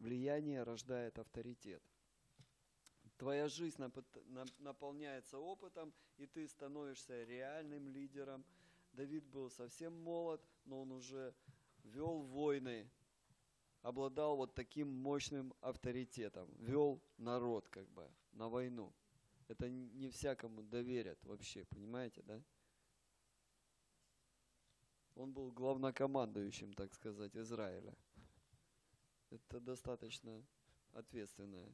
Влияние рождает авторитет. Твоя жизнь наполняется опытом, и ты становишься реальным лидером. Давид был совсем молод, но он уже вел войны, обладал вот таким мощным авторитетом, вел народ как бы на войну. Это не всякому доверят вообще, понимаете, да? Он был главнокомандующим, так сказать, Израиля. Это достаточно ответственная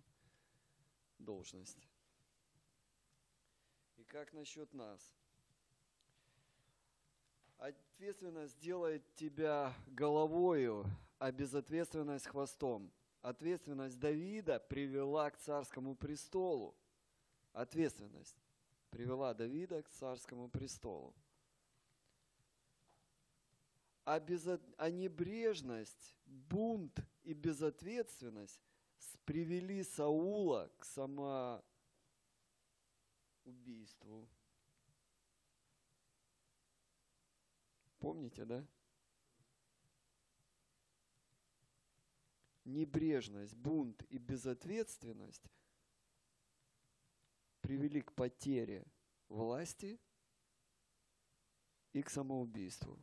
должность. И как насчет нас? Ответственность делает тебя головою, а безответственность хвостом. Ответственность Давида привела к царскому престолу. Ответственность привела Давида к царскому престолу. А, безо... а небрежность, бунт и безответственность привели Саула к самоубийству. Помните, да? Небрежность, бунт и безответственность привели к потере власти и к самоубийству.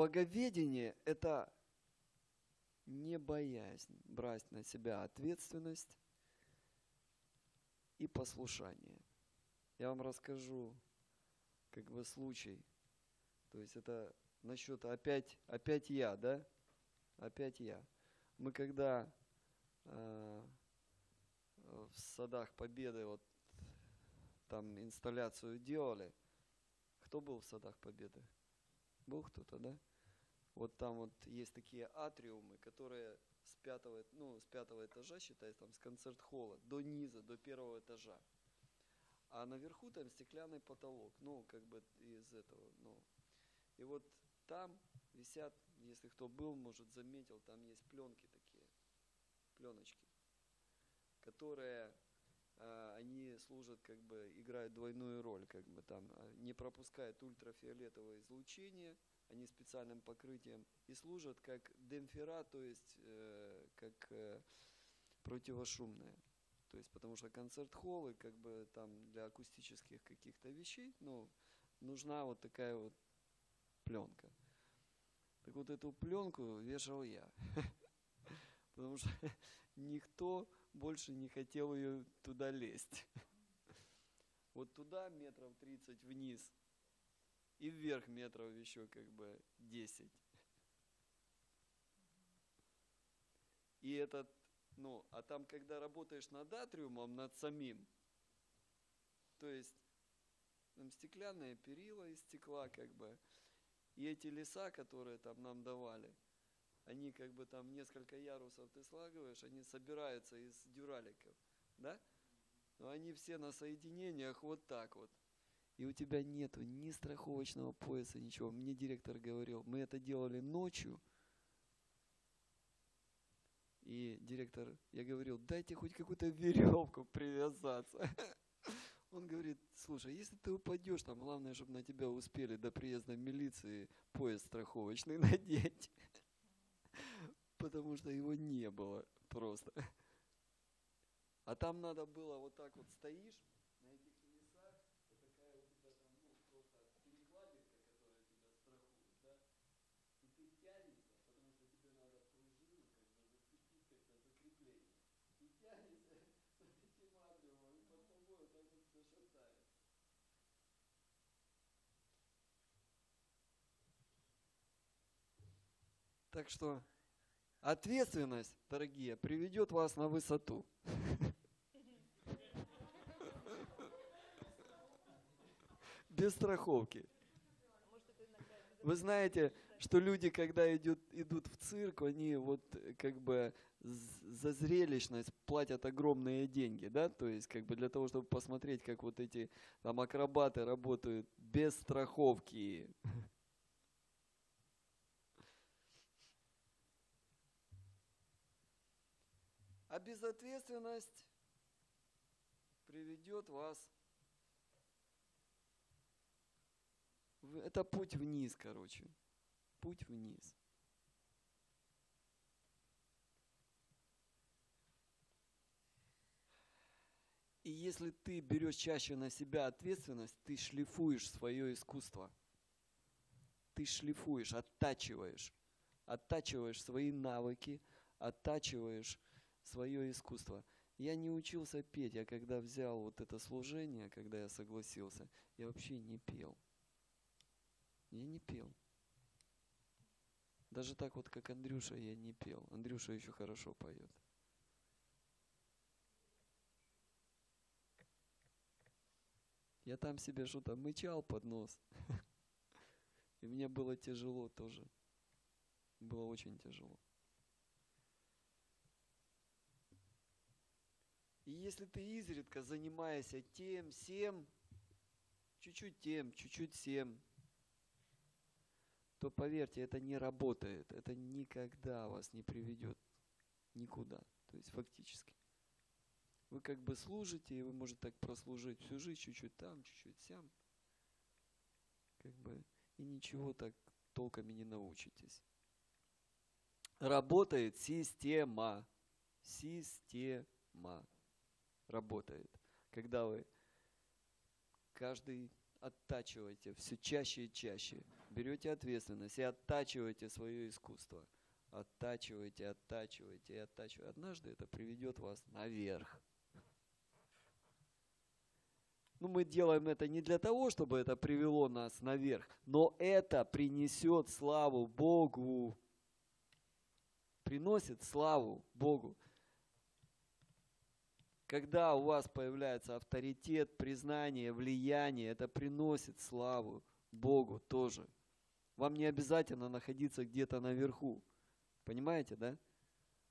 Боговедение – это не боязнь брать на себя ответственность и послушание. Я вам расскажу как бы случай. То есть это насчет опять, опять я, да? Опять я. Мы когда э, в садах Победы вот там инсталляцию делали, кто был в садах Победы? Был кто-то, да? Вот там вот есть такие атриумы, которые с пятого, ну, с пятого этажа, считай, там с концерт-холла до низа, до первого этажа. А наверху там стеклянный потолок, ну, как бы из этого, ну. И вот там висят, если кто был, может, заметил, там есть пленки такие, пленочки, которые а, они служат, как бы, играют двойную роль, как бы там, а, не пропускают ультрафиолетовое излучение, они специальным покрытием, и служат как демпфера, то есть э, как э, противошумное. То есть, потому что концерт-холлы, как бы там для акустических каких-то вещей, ну, нужна вот такая вот пленка. Так вот эту пленку вешал я. Потому что никто больше не хотел ее туда лезть. Вот туда метров 30 вниз и вверх метров еще как бы 10. И этот, ну, а там, когда работаешь над атриумом, над самим, то есть там стеклянные перила из стекла, как бы, и эти леса, которые там нам давали, они как бы там несколько ярусов ты слагиваешь, они собираются из дюраликов, да? Но они все на соединениях вот так вот. И у тебя нету ни страховочного пояса, ничего. Мне директор говорил, мы это делали ночью. И директор, я говорил, дайте хоть какую-то веревку привязаться. Он говорит, слушай, если ты упадешь, там главное, чтобы на тебя успели до приезда милиции пояс страховочный надеть. Потому что его не было просто. А там надо было вот так вот стоишь на этих колесах, вот такая у тебя там, ну, просто перекладинка, которая тебя страхует, да? И ты тянешься, потому что тебе надо пружину как бы зацепить как-то закрепление. И тянешься с этим адриумом, и под тобой вот так вот все шатает. Так что ответственность, дорогие, приведет вас на высоту. Без страховки. Вы знаете, что люди, когда идут, идут в цирк, они вот как бы за зрелищность платят огромные деньги, да, то есть как бы для того, чтобы посмотреть, как вот эти там акробаты работают без страховки. А безответственность приведет вас это путь вниз, короче. Путь вниз. И если ты берешь чаще на себя ответственность, ты шлифуешь свое искусство. Ты шлифуешь, оттачиваешь. Оттачиваешь свои навыки, оттачиваешь свое искусство. Я не учился петь, я когда взял вот это служение, когда я согласился, я вообще не пел. Я не пел. Даже так вот, как Андрюша, я не пел. Андрюша еще хорошо поет. Я там себе что-то мычал под нос. И мне было тяжело тоже. Было очень тяжело. И если ты изредка занимаешься тем, всем, чуть-чуть тем, чуть-чуть всем, то поверьте, это не работает. Это никогда вас не приведет никуда. То есть фактически. Вы как бы служите, и вы можете так прослужить всю жизнь, чуть-чуть там, чуть-чуть сям. Как бы, и ничего так толком и не научитесь. Работает система. Система работает. Когда вы каждый оттачиваете все чаще и чаще, берете ответственность и оттачиваете свое искусство. Оттачиваете, оттачиваете и оттачиваете. Однажды это приведет вас наверх. Ну, мы делаем это не для того, чтобы это привело нас наверх, но это принесет славу Богу. Приносит славу Богу. Когда у вас появляется авторитет, признание, влияние, это приносит славу Богу тоже. Вам не обязательно находиться где-то наверху. Понимаете, да?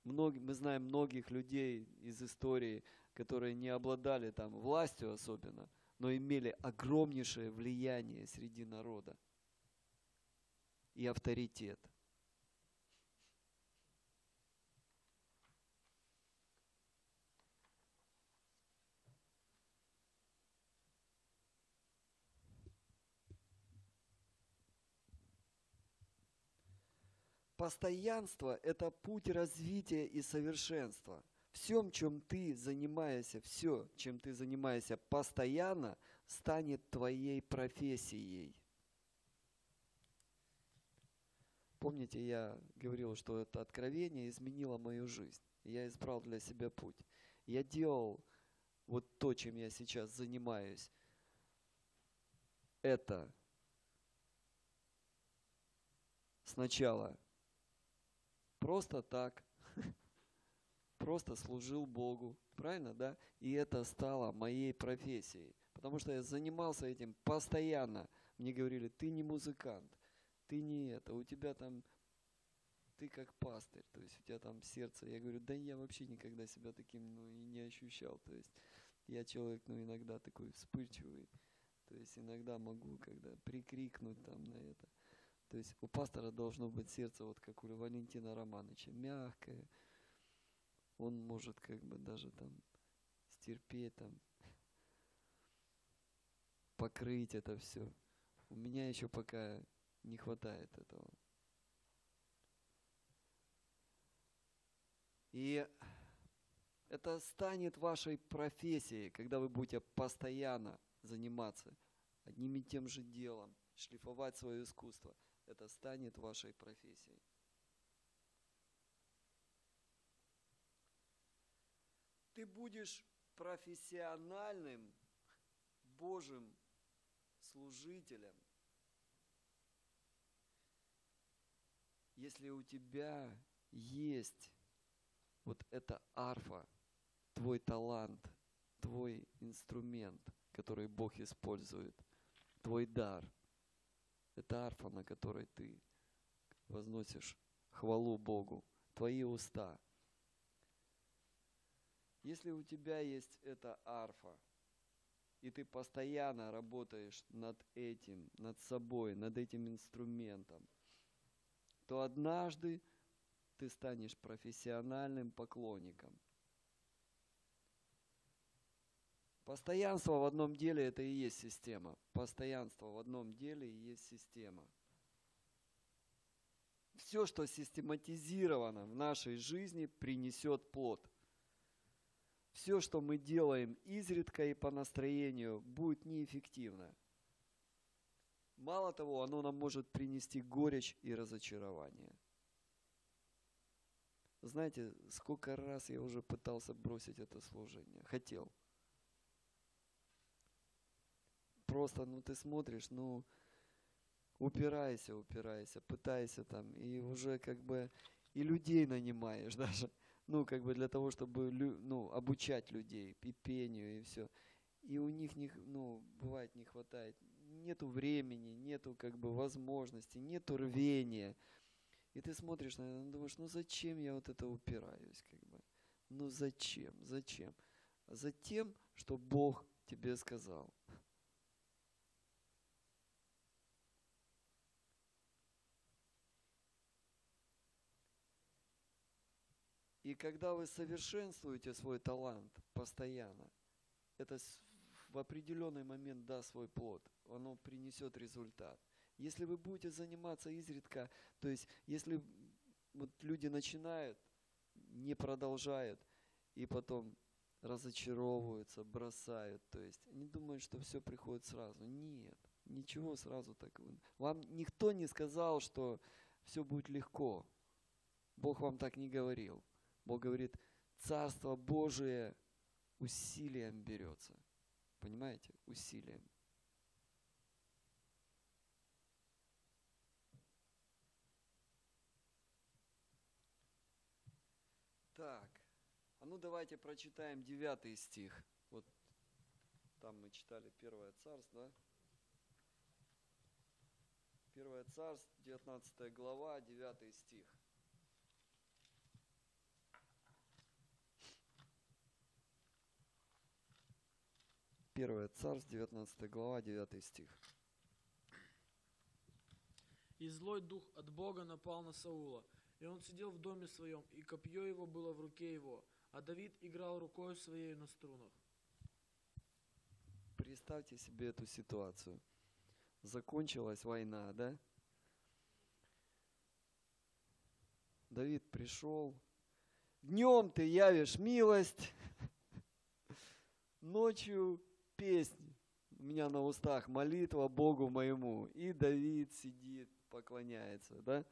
Мы знаем многих людей из истории, которые не обладали там властью особенно, но имели огромнейшее влияние среди народа и авторитет. Постоянство – это путь развития и совершенства – всем, чем ты занимаешься, все, чем ты занимаешься постоянно, станет твоей профессией. Помните, я говорил, что это откровение изменило мою жизнь. Я избрал для себя путь. Я делал вот то, чем я сейчас занимаюсь. Это сначала просто так, просто служил Богу, правильно, да? И это стало моей профессией, потому что я занимался этим постоянно. Мне говорили, ты не музыкант, ты не это, у тебя там, ты как пастырь, то есть у тебя там сердце. Я говорю, да я вообще никогда себя таким, ну, и не ощущал, то есть я человек, ну, иногда такой вспыльчивый, то есть иногда могу, когда прикрикнуть там на это. То есть у пастора должно быть сердце, вот как у Валентина Романовича, мягкое, он может как бы даже там стерпеть, там, покрыть это все. У меня еще пока не хватает этого. И это станет вашей профессией, когда вы будете постоянно заниматься одним и тем же делом, шлифовать свое искусство. Это станет вашей профессией. ты будешь профессиональным Божьим служителем, если у тебя есть вот эта арфа, твой талант, твой инструмент, который Бог использует, твой дар, это арфа, на которой ты возносишь хвалу Богу, твои уста – если у тебя есть эта арфа, и ты постоянно работаешь над этим, над собой, над этим инструментом, то однажды ты станешь профессиональным поклонником. Постоянство в одном деле это и есть система. Постоянство в одном деле и есть система. Все, что систематизировано в нашей жизни, принесет плод. Все, что мы делаем изредка и по настроению, будет неэффективно. Мало того, оно нам может принести горечь и разочарование. Знаете, сколько раз я уже пытался бросить это служение. Хотел. Просто, ну ты смотришь, ну упирайся, упирайся, пытайся там, и уже как бы и людей нанимаешь даже, ну как бы для того, чтобы ну, обучать людей и пению и все. И у них, не, ну, бывает не хватает, нету времени, нету как бы возможности, нету рвения. И ты смотришь на это, думаешь, ну зачем я вот это упираюсь, как бы? Ну зачем, зачем? Затем, что Бог тебе сказал. И когда вы совершенствуете свой талант постоянно, это в определенный момент даст свой плод, оно принесет результат. Если вы будете заниматься изредка, то есть если вот люди начинают, не продолжают, и потом разочаровываются, бросают, то есть они думают, что все приходит сразу. Нет, ничего сразу так. Вам никто не сказал, что все будет легко. Бог вам так не говорил. Бог говорит, Царство Божие усилием берется. Понимаете? Усилием. Так, а ну давайте прочитаем девятый стих. Вот там мы читали Первое Царство, да? Первое Царство, 19 глава, 9 стих. Первое Царств, 19 глава, 9 стих. И злой дух от Бога напал на Саула, и он сидел в доме своем, и копье его было в руке его, а Давид играл рукой своей на струнах. Представьте себе эту ситуацию. Закончилась война, да? Давид пришел. Днем ты явишь милость, ночью песни. У меня на устах молитва Богу моему. И Давид сидит, поклоняется, да?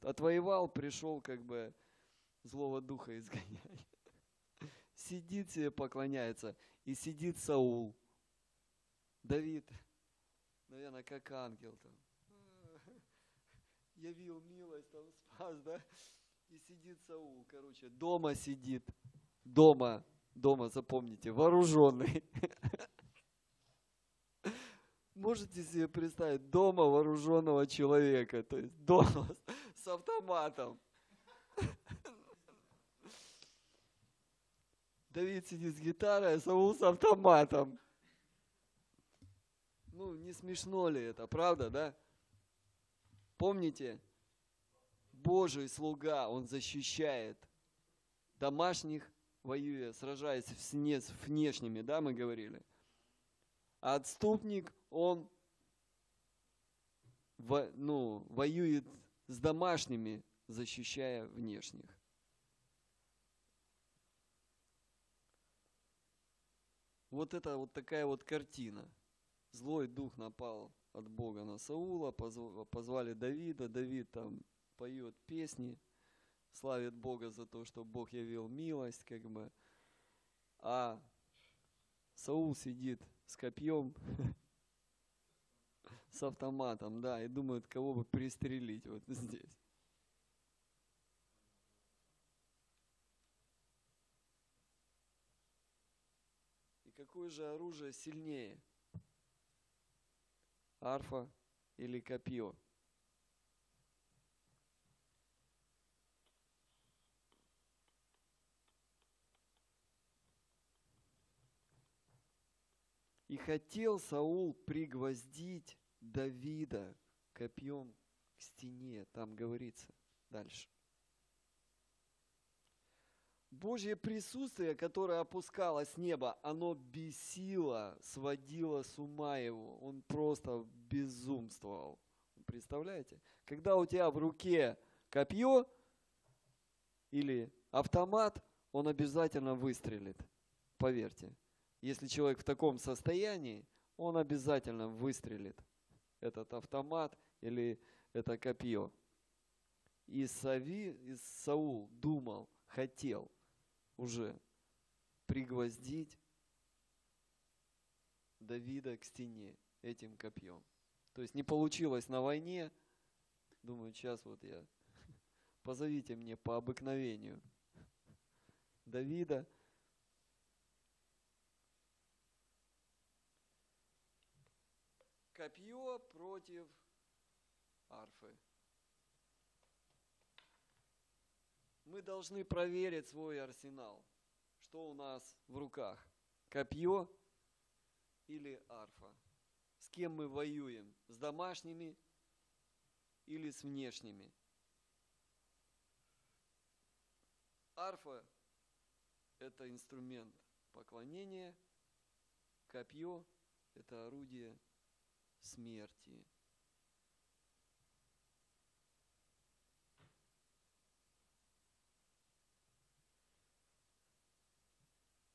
Отвоевал, пришел как бы злого духа изгонять. Сидит себе, поклоняется. И сидит Саул. Давид, наверное, как ангел там. Явил милость, там спас, да? И сидит Саул, короче, дома сидит. Дома дома, запомните, вооруженный. Можете себе представить дома вооруженного человека, то есть дома с автоматом. Давид сидит с гитарой, а Саул с автоматом. Ну, не смешно ли это, правда, да? Помните, Божий слуга, он защищает домашних воюя, сражаясь с внешними, да, мы говорили. А отступник, он во, ну, воюет с домашними, защищая внешних. Вот это вот такая вот картина. Злой дух напал от Бога на Саула, позвали Давида, Давид там поет песни, славит Бога за то, что Бог явил милость, как бы. А Саул сидит с копьем, с автоматом, да, и думает, кого бы пристрелить вот здесь. И какое же оружие сильнее? Арфа или копье? И хотел Саул пригвоздить Давида копьем к стене. Там говорится дальше. Божье присутствие, которое опускалось с неба, оно бесило, сводило с ума его. Он просто безумствовал. Представляете? Когда у тебя в руке копье или автомат, он обязательно выстрелит. Поверьте. Если человек в таком состоянии, он обязательно выстрелит этот автомат или это копье. И, Сави, и Саул думал, хотел уже пригвоздить Давида к стене этим копьем. То есть не получилось на войне. Думаю, сейчас вот я позовите мне по обыкновению Давида. Копье против арфы. Мы должны проверить свой арсенал. Что у нас в руках? Копье или арфа? С кем мы воюем? С домашними или с внешними? Арфа – это инструмент поклонения, копье – это орудие смерти.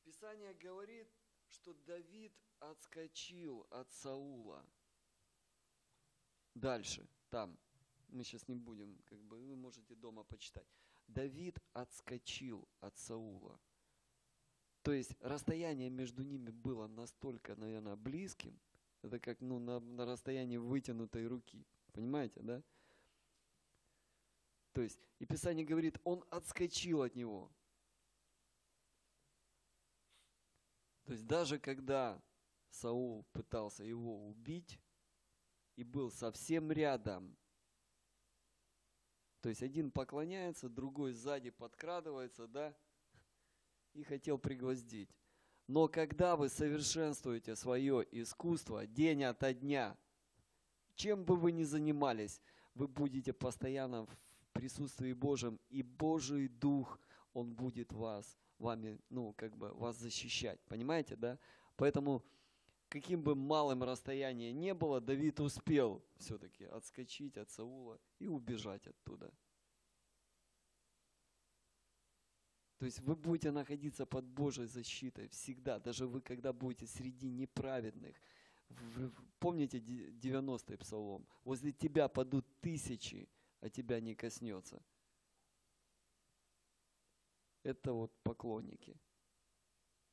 Писание говорит, что Давид отскочил от Саула. Дальше, там. Мы сейчас не будем, как бы вы можете дома почитать. Давид отскочил от Саула. То есть расстояние между ними было настолько, наверное, близким. Это как ну, на, на расстоянии вытянутой руки. Понимаете, да? То есть, и Писание говорит, он отскочил от него. То есть даже когда Саул пытался его убить и был совсем рядом, то есть один поклоняется, другой сзади подкрадывается, да, и хотел пригвоздить. Но когда вы совершенствуете свое искусство день ото дня, чем бы вы ни занимались, вы будете постоянно в присутствии Божьем, и Божий Дух, Он будет вас вами, ну, как бы вас защищать. Понимаете, да? Поэтому, каким бы малым расстояние не было, Давид успел все-таки отскочить от Саула и убежать оттуда. То есть вы будете находиться под Божьей защитой всегда, даже вы, когда будете среди неправедных. Помните 90-й псалом? Возле тебя падут тысячи, а тебя не коснется это вот поклонники.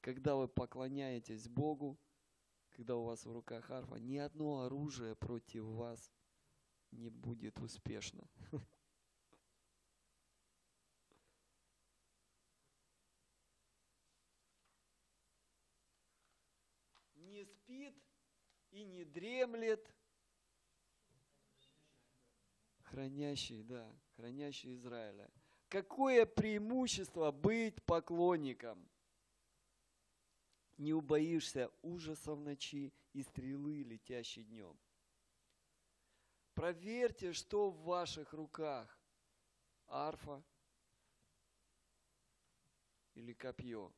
Когда вы поклоняетесь Богу, когда у вас в руках арфа, ни одно оружие против вас не будет успешно. Не спит и не дремлет хранящий, да, хранящий Израиля – Какое преимущество быть поклонником? Не убоишься ужаса в ночи и стрелы, летящей днем. Проверьте, что в ваших руках. Арфа или копье.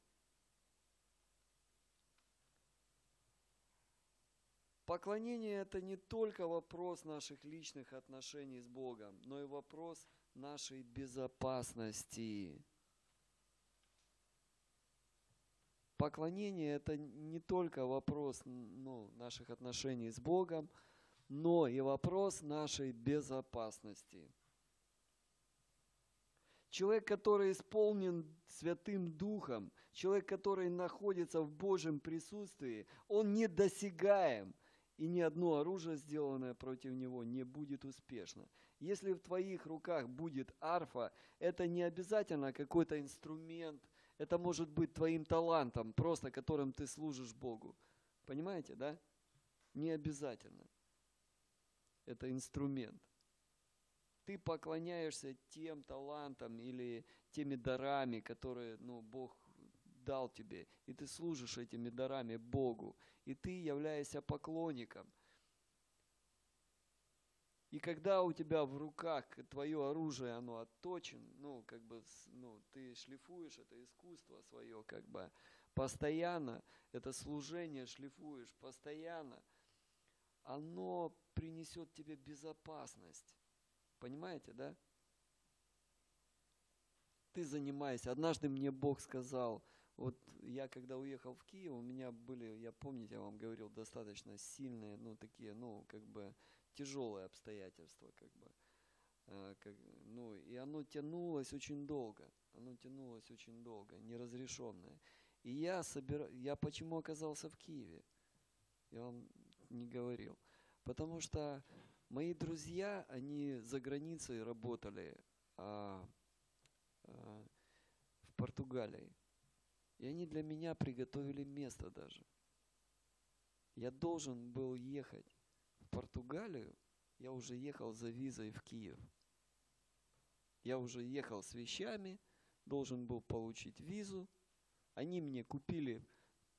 Поклонение – это не только вопрос наших личных отношений с Богом, но и вопрос нашей безопасности. Поклонение – это не только вопрос ну, наших отношений с Богом, но и вопрос нашей безопасности. Человек, который исполнен Святым Духом, человек, который находится в Божьем присутствии, он недосягаем – и ни одно оружие, сделанное против него, не будет успешно. Если в твоих руках будет арфа, это не обязательно какой-то инструмент, это может быть твоим талантом, просто которым ты служишь Богу. Понимаете, да? Не обязательно. Это инструмент. Ты поклоняешься тем талантам или теми дарами, которые ну, Бог дал тебе, и ты служишь этими дарами Богу, и ты являешься поклонником. И когда у тебя в руках твое оружие, оно отточено, ну, как бы, ну, ты шлифуешь это искусство свое, как бы, постоянно, это служение шлифуешь постоянно, оно принесет тебе безопасность. Понимаете, да? Ты занимайся. Однажды мне Бог сказал, вот я когда уехал в Киев, у меня были, я помните, я вам говорил, достаточно сильные, ну такие, ну как бы тяжелые обстоятельства, как бы. Э, как, ну и оно тянулось очень долго, оно тянулось очень долго, неразрешенное. И я собира... я почему оказался в Киеве? Я вам не говорил. Потому что мои друзья, они за границей работали а, а, в Португалии. И они для меня приготовили место даже. Я должен был ехать в Португалию, я уже ехал за визой в Киев. Я уже ехал с вещами, должен был получить визу. Они мне купили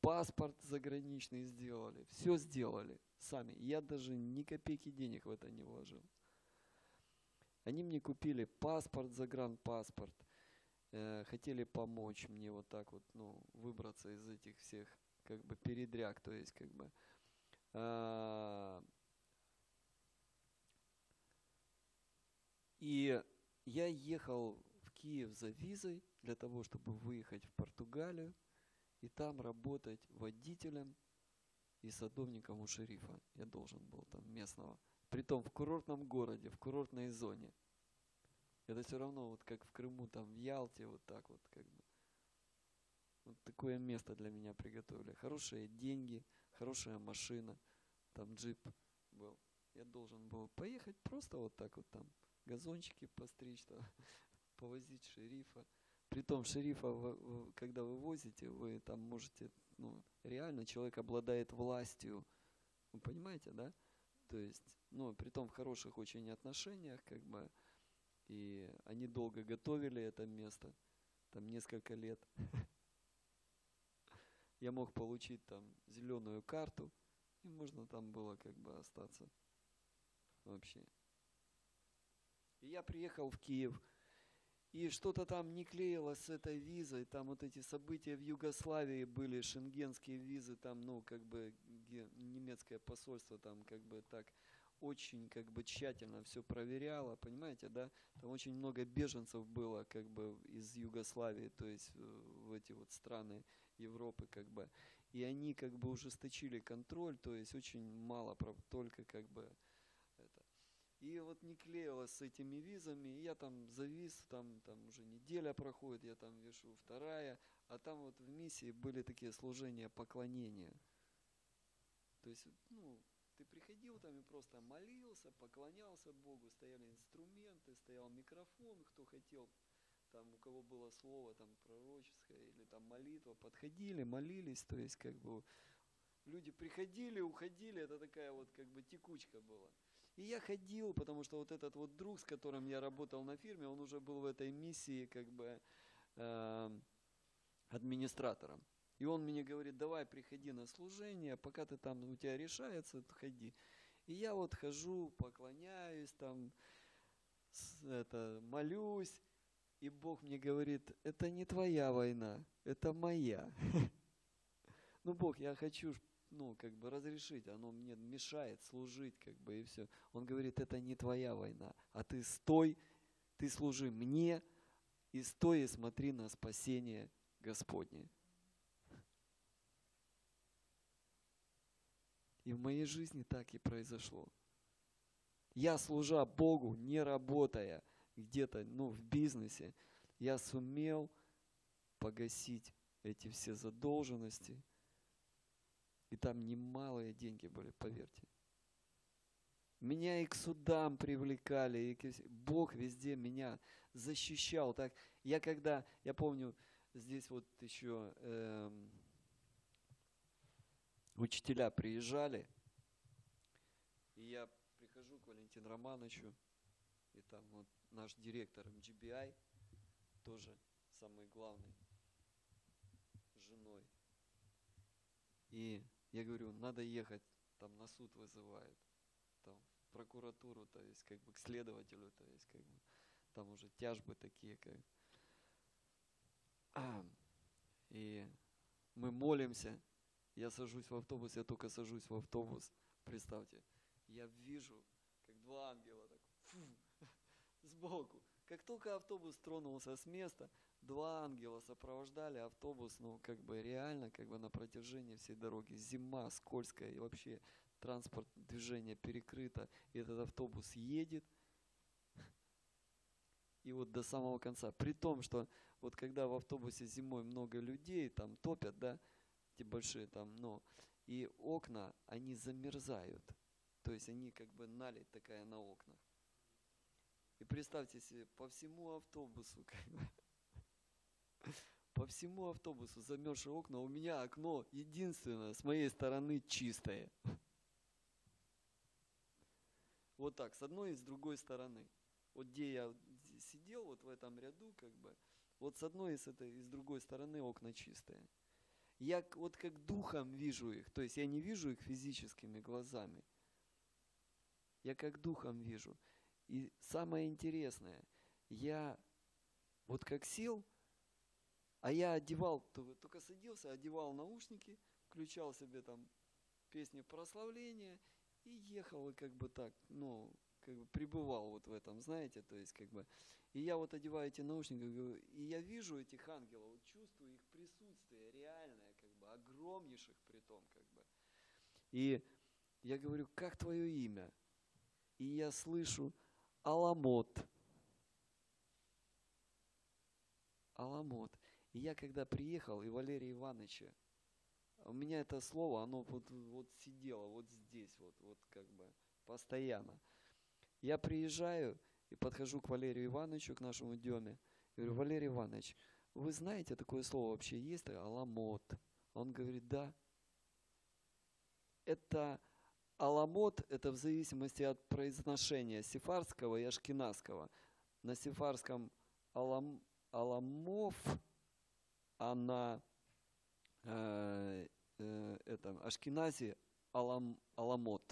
паспорт заграничный, сделали. Все сделали сами. Я даже ни копейки денег в это не вложил. Они мне купили паспорт, загранпаспорт. Э, хотели помочь мне вот так вот, ну, выбраться из этих всех, как бы, передряг, то есть, как бы, а, и я ехал в Киев за визой для того, чтобы выехать в Португалию и там работать водителем и садовником у шерифа. Я должен был там местного. Притом в курортном городе, в курортной зоне. Это все равно вот как в Крыму, там в Ялте, вот так вот как бы. Вот такое место для меня приготовили. Хорошие деньги, хорошая машина, там джип был. Я должен был поехать просто вот так вот там, газончики постричь, там, повозить шерифа. Притом шерифа, вы- когда вы возите, вы там можете, ну, реально человек обладает властью. Вы понимаете, да? То есть, ну, притом в хороших очень отношениях, как бы, и они долго готовили это место, там несколько лет. Я мог получить там зеленую карту, и можно там было как бы остаться вообще. И я приехал в Киев, и что-то там не клеилось с этой визой, там вот эти события в Югославии были, шенгенские визы, там, ну, как бы немецкое посольство там как бы так очень как бы тщательно все проверяло, понимаете, да? Там очень много беженцев было как бы из Югославии, то есть э, в эти вот страны Европы как бы. И они как бы ужесточили контроль, то есть очень мало, только как бы это. И вот не клеилось с этими визами, и я там завис, там, там уже неделя проходит, я там вешу вторая, а там вот в миссии были такие служения поклонения. То есть, ну, ты приходил там и просто молился, поклонялся Богу, стояли инструменты, стоял микрофон, кто хотел, там у кого было слово там пророческое или там молитва, подходили, молились, то есть как бы люди приходили, уходили, это такая вот как бы текучка была. И я ходил, потому что вот этот вот друг, с которым я работал на фирме, он уже был в этой миссии как бы эм, администратором. И он мне говорит, давай приходи на служение, пока ты там у тебя решается, ходи. И я вот хожу, поклоняюсь, там, это, молюсь, и Бог мне говорит, это не твоя война, это моя. Ну, Бог, я хочу, ну, как бы разрешить, оно мне мешает служить, как бы, и все. Он говорит, это не твоя война, а ты стой, ты служи мне, и стой и смотри на спасение Господне. И в моей жизни так и произошло. Я, служа Богу, не работая где-то, ну, в бизнесе, я сумел погасить эти все задолженности. И там немалые деньги были, поверьте. Меня и к судам привлекали, и вс- Бог везде меня защищал. Так, я когда, я помню, здесь вот еще эм, учителя приезжали, и я прихожу к Валентину Романовичу, и там вот наш директор GBI, тоже самый главный, женой. И я говорю, надо ехать, там на суд вызывают, там прокуратуру, то есть как бы к следователю, то есть как бы там уже тяжбы такие, как и мы молимся. Я сажусь в автобус, я только сажусь в автобус. Представьте, я вижу, как два ангела так фу, сбоку. Как только автобус тронулся с места, два ангела сопровождали автобус, ну, как бы реально, как бы на протяжении всей дороги. Зима скользкая, и вообще транспорт, движение перекрыто, и этот автобус едет, и вот до самого конца. При том, что вот когда в автобусе зимой много людей, там топят, да, эти большие там, ну, и окна, они замерзают. То есть они как бы налить такая на окнах. И представьте себе, по всему автобусу, по всему автобусу замерзшие окна, у меня окно единственное с моей стороны чистое. Вот так, с одной и с другой стороны. Вот где я сидел, вот в этом ряду, как бы, вот с одной и с, этой, и с другой стороны окна чистые. Я вот как духом вижу их, то есть я не вижу их физическими глазами. Я как духом вижу. И самое интересное, я вот как сел, а я одевал, только садился, одевал наушники, включал себе там песни прославления и ехал и как бы так, ну, как бы пребывал вот в этом, знаете, то есть как бы, и я вот одеваю эти наушники, и я вижу этих ангелов, чувствую их присутствие бы, огромнейших при том, как бы. И я говорю, как твое имя? И я слышу Аламот. Аламот. И я когда приехал, и Валерий Ивановича, у меня это слово, оно вот, вот сидело вот здесь, вот, вот как бы постоянно. Я приезжаю и подхожу к Валерию Ивановичу, к нашему Деме. И говорю, Валерий Иванович, вы знаете такое слово вообще есть? Аламот. Он говорит, да. Это аламот, это в зависимости от произношения сефарского и ашкенадского. На сефарском алам, аламов, а на э, э, этом ашкеназе алам, аламот.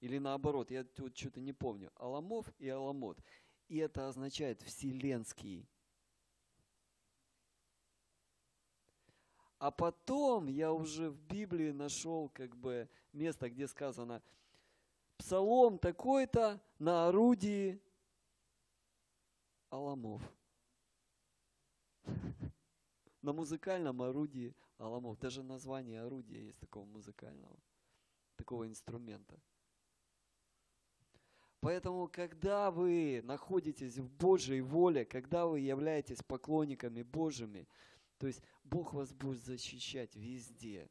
Или наоборот, я тут что-то не помню. Аламов и Аламот. И это означает вселенский. А потом я уже в Библии нашел как бы место, где сказано Псалом такой-то на орудии Аламов. На музыкальном орудии Аламов. Даже название орудия есть такого музыкального, такого инструмента. Поэтому, когда вы находитесь в Божьей воле, когда вы являетесь поклонниками Божьими, то есть Бог вас будет защищать везде.